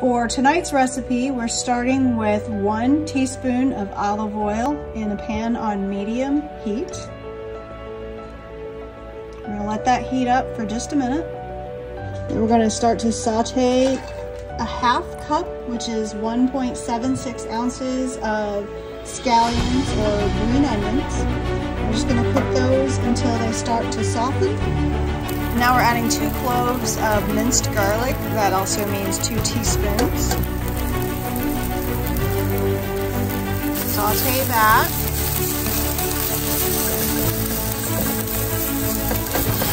For tonight's recipe, we're starting with one teaspoon of olive oil in a pan on medium heat. We're gonna let that heat up for just a minute. Then we're gonna start to saute a half cup, which is 1.76 ounces of scallions or green onions. We're just gonna cook those until they start to soften. Now we're adding two cloves of minced garlic. That also means two teaspoons. Saute that.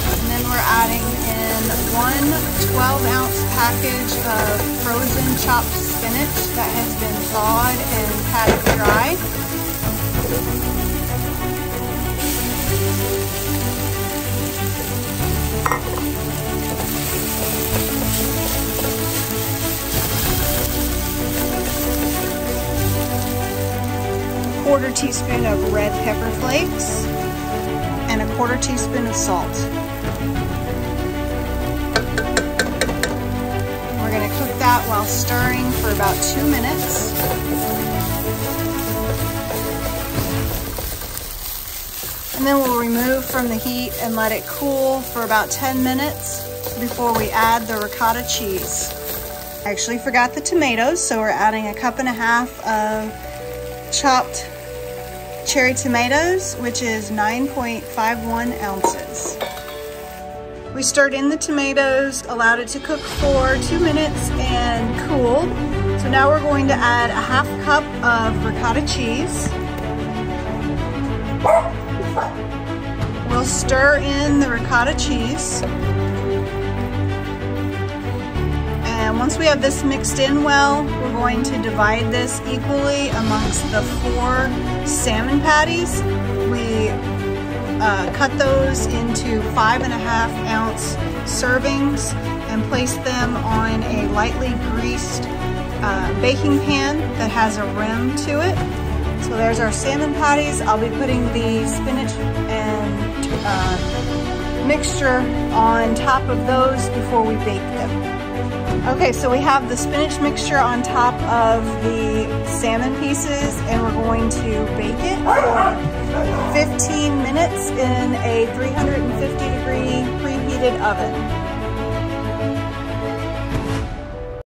And then we're adding in one 12 ounce package of frozen chopped spinach that has been thawed and patted dry. Quarter teaspoon of red pepper flakes and a quarter teaspoon of salt. We're going to cook that while stirring for about two minutes. And then we'll remove from the heat and let it cool for about 10 minutes before we add the ricotta cheese. I actually forgot the tomatoes, so we're adding a cup and a half of chopped cherry tomatoes, which is 9.51 ounces. We stirred in the tomatoes, allowed it to cook for two minutes and cooled. So now we're going to add a half cup of ricotta cheese. We'll stir in the ricotta cheese. And once we have this mixed in well, we're going to divide this equally amongst the four salmon patties. We uh, cut those into five and a half ounce servings and place them on a lightly greased uh, baking pan that has a rim to it. So there's our salmon patties. I'll be putting the spinach and uh, mixture on top of those before we bake them. Okay, so we have the spinach mixture on top of the salmon pieces and we're going to bake it for 15 minutes in a 350 degree preheated oven.